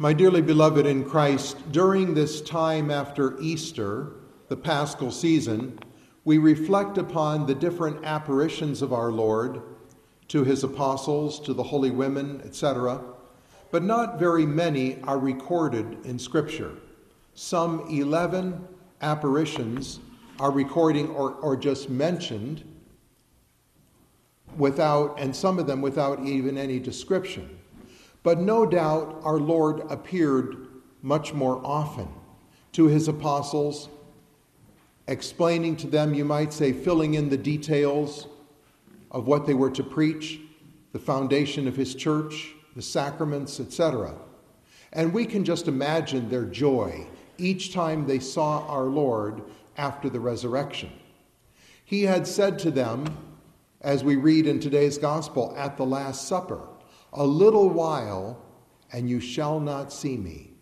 My dearly beloved in Christ, during this time after Easter, the paschal season, we reflect upon the different apparitions of our Lord to his apostles, to the holy women, etc., but not very many are recorded in Scripture. Some 11 apparitions are recording or, or just mentioned without, and some of them without even any description. But no doubt our Lord appeared much more often to his apostles, explaining to them, you might say, filling in the details of what they were to preach, the foundation of his church, the sacraments, etc. And we can just imagine their joy each time they saw our Lord after the resurrection. He had said to them, as we read in today's gospel, at the Last Supper, a little while, and you shall not see me.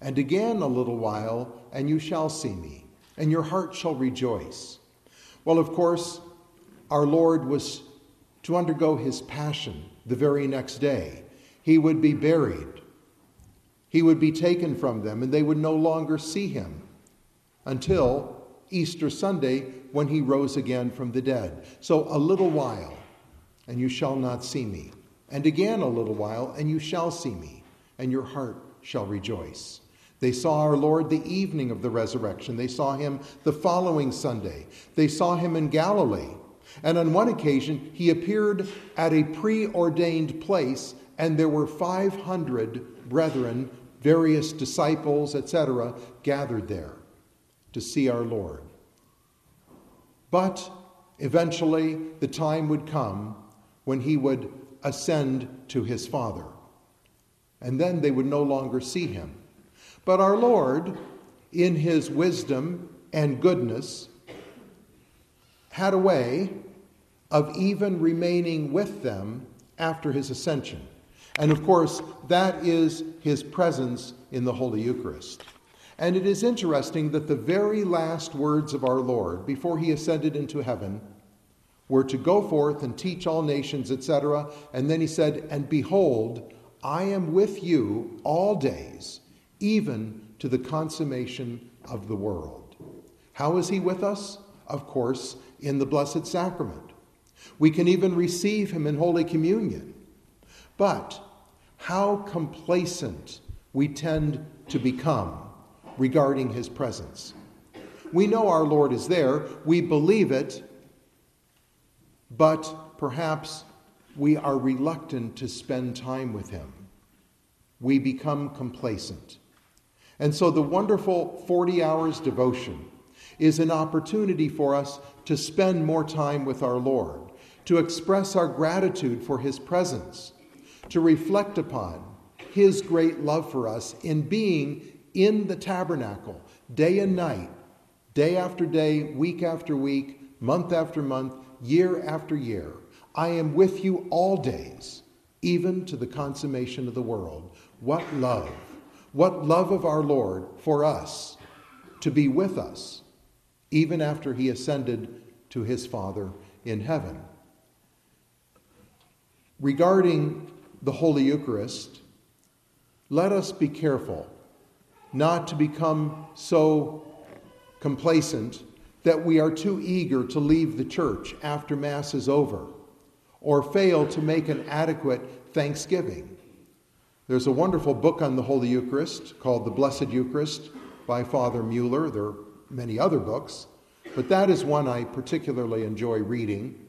And again a little while, and you shall see me, and your heart shall rejoice. Well, of course, our Lord was to undergo his passion the very next day. He would be buried. He would be taken from them, and they would no longer see him until Easter Sunday when he rose again from the dead. So, a little while, and you shall not see me and again a little while, and you shall see me, and your heart shall rejoice. They saw our Lord the evening of the resurrection. They saw him the following Sunday. They saw him in Galilee. And on one occasion, he appeared at a preordained place, and there were 500 brethren, various disciples, etc., gathered there to see our Lord. But eventually, the time would come when he would ascend to his Father. And then they would no longer see him. But our Lord, in his wisdom and goodness, had a way of even remaining with them after his ascension. And of course, that is his presence in the Holy Eucharist. And it is interesting that the very last words of our Lord before he ascended into heaven were to go forth and teach all nations, etc. And then he said, And behold, I am with you all days, even to the consummation of the world. How is he with us? Of course, in the Blessed Sacrament. We can even receive him in Holy Communion. But how complacent we tend to become regarding his presence. We know our Lord is there, we believe it, but perhaps we are reluctant to spend time with Him. We become complacent. And so the wonderful 40 hours devotion is an opportunity for us to spend more time with our Lord, to express our gratitude for His presence, to reflect upon His great love for us in being in the tabernacle day and night, day after day, week after week, month after month, year after year. I am with you all days, even to the consummation of the world. What love! What love of our Lord for us to be with us, even after he ascended to his Father in heaven. Regarding the Holy Eucharist, let us be careful not to become so complacent that we are too eager to leave the church after Mass is over or fail to make an adequate thanksgiving. There's a wonderful book on the Holy Eucharist called The Blessed Eucharist by Father Mueller. There are many other books, but that is one I particularly enjoy reading.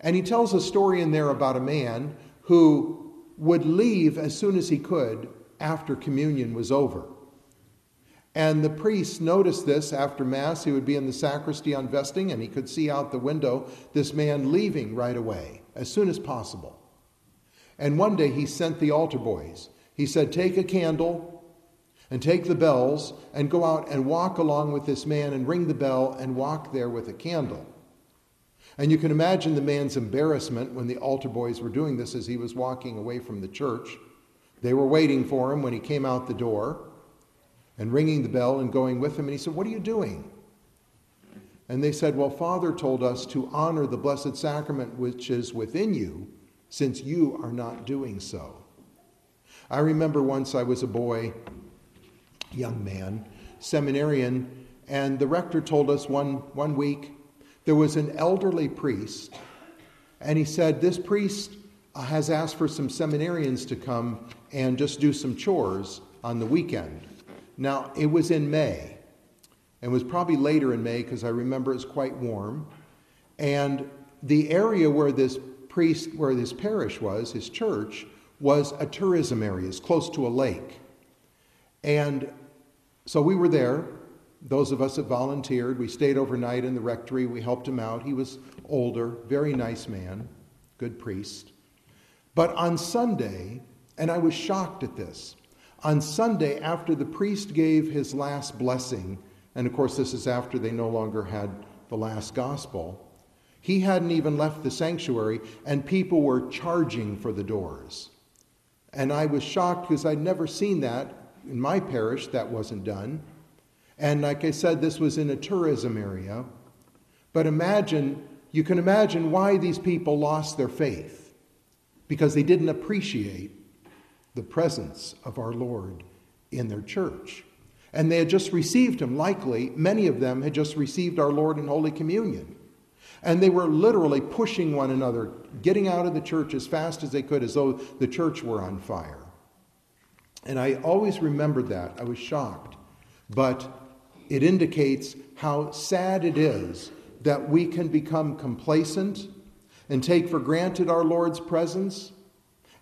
And he tells a story in there about a man who would leave as soon as he could after communion was over. And the priest noticed this after Mass. He would be in the sacristy on vesting, and he could see out the window this man leaving right away, as soon as possible. And one day he sent the altar boys. He said, Take a candle and take the bells and go out and walk along with this man and ring the bell and walk there with a candle. And you can imagine the man's embarrassment when the altar boys were doing this as he was walking away from the church. They were waiting for him when he came out the door and ringing the bell and going with him. And he said, What are you doing? And they said, Well, Father told us to honor the Blessed Sacrament which is within you, since you are not doing so. I remember once I was a boy, young man, seminarian, and the rector told us one, one week there was an elderly priest, and he said, This priest has asked for some seminarians to come and just do some chores on the weekend. Now, it was in May, and was probably later in May because I remember it was quite warm. And the area where this priest, where this parish was, his church, was a tourism area, it's close to a lake. And so we were there, those of us that volunteered. We stayed overnight in the rectory, we helped him out. He was older, very nice man, good priest. But on Sunday, and I was shocked at this, on Sunday, after the priest gave his last blessing, and of course, this is after they no longer had the last gospel, he hadn't even left the sanctuary, and people were charging for the doors. And I was shocked because I'd never seen that in my parish, that wasn't done. And like I said, this was in a tourism area. But imagine, you can imagine why these people lost their faith because they didn't appreciate the presence of our Lord in their church. And they had just received Him, likely, many of them had just received our Lord in Holy Communion. And they were literally pushing one another, getting out of the church as fast as they could, as though the church were on fire. And I always remembered that. I was shocked. But it indicates how sad it is that we can become complacent and take for granted our Lord's presence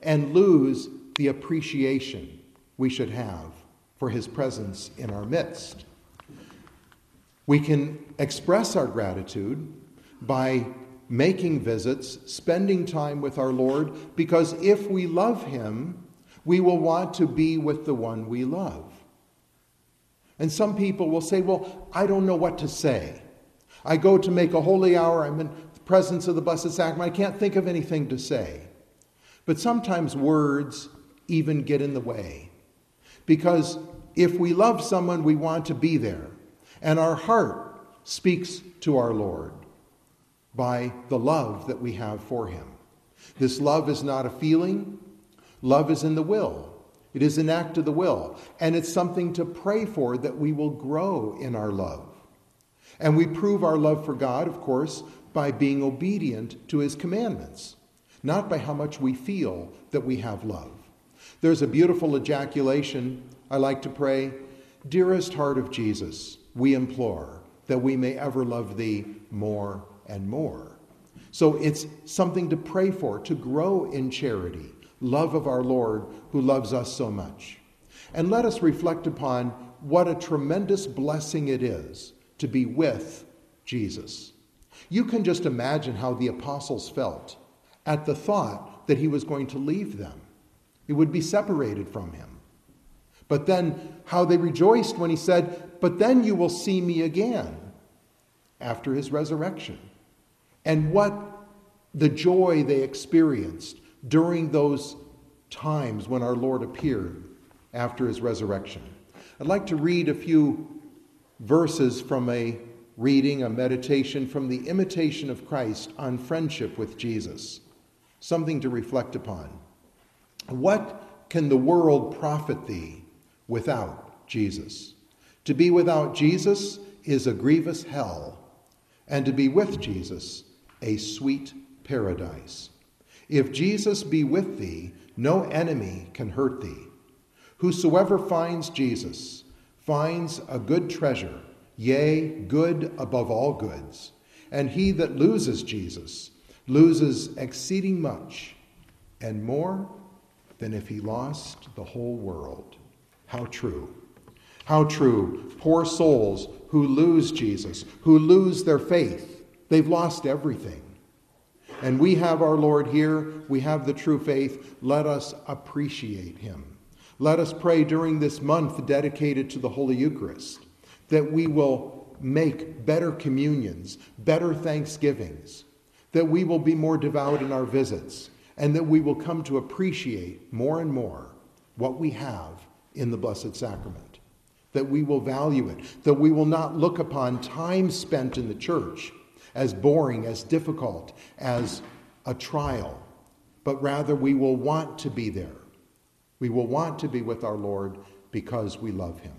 and lose the appreciation we should have for his presence in our midst. We can express our gratitude by making visits, spending time with our Lord, because if we love him, we will want to be with the one we love. And some people will say, Well, I don't know what to say. I go to make a holy hour, I'm in the presence of the Blessed Sacrament, I can't think of anything to say. But sometimes words even get in the way. Because if we love someone, we want to be there. And our heart speaks to our Lord by the love that we have for him. This love is not a feeling, love is in the will. It is an act of the will, and it's something to pray for that we will grow in our love. And we prove our love for God, of course, by being obedient to his commandments, not by how much we feel that we have love. There's a beautiful ejaculation I like to pray Dearest heart of Jesus, we implore that we may ever love thee more and more. So it's something to pray for, to grow in charity, love of our Lord who loves us so much. And let us reflect upon what a tremendous blessing it is to be with Jesus. You can just imagine how the apostles felt at the thought that he was going to leave them. He would be separated from him. But then how they rejoiced when he said, But then you will see me again after his resurrection and what the joy they experienced during those times when our Lord appeared after his resurrection. I'd like to read a few verses from a reading, a meditation from the Imitation of Christ on friendship with Jesus, something to reflect upon. What can the world profit thee without Jesus? To be without Jesus is a grievous hell, and to be with Jesus a sweet paradise. If Jesus be with thee, no enemy can hurt thee. Whosoever finds Jesus finds a good treasure, yea, good above all goods. And he that loses Jesus loses exceeding much, and more than if he lost the whole world. How true. How true. Poor souls who lose Jesus, who lose their faith, They've lost everything. And we have our Lord here. We have the true faith. Let us appreciate him. Let us pray during this month dedicated to the Holy Eucharist that we will make better communions, better thanksgivings, that we will be more devout in our visits, and that we will come to appreciate more and more what we have in the Blessed Sacrament, that we will value it, that we will not look upon time spent in the church as boring, as difficult, as a trial, but rather we will want to be there. We will want to be with our Lord because we love him.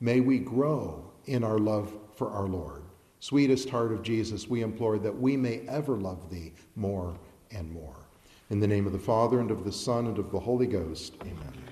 May we grow in our love for our Lord. Sweetest heart of Jesus, we implore that we may ever love thee more and more. In the name of the Father, and of the Son, and of the Holy Ghost. Amen.